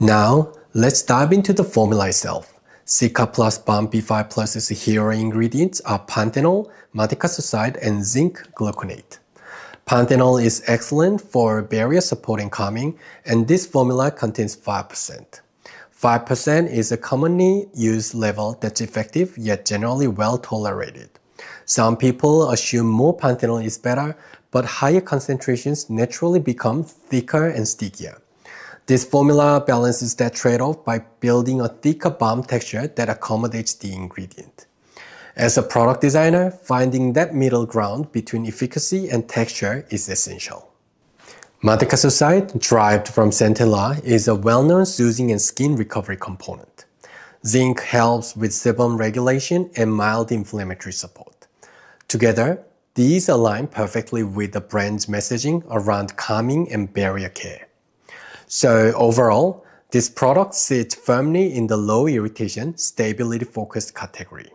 Now, let's dive into the formula itself. Cicaplast Balm B5 Plus's hero ingredients are panthenol, madecassoside, and zinc gluconate. Panthenol is excellent for barrier support and calming, and this formula contains 5%. 5% is a commonly used level that's effective yet generally well tolerated. Some people assume more panthenol is better, but higher concentrations naturally become thicker and stickier. This formula balances that trade-off by building a thicker balm texture that accommodates the ingredient. As a product designer, finding that middle ground between efficacy and texture is essential. Madecassoside, derived from centella, is a well-known soothing and skin recovery component. Zinc helps with sebum regulation and mild inflammatory support. Together, these align perfectly with the brand's messaging around calming and barrier care. So overall, this product sits firmly in the low irritation, stability focused category.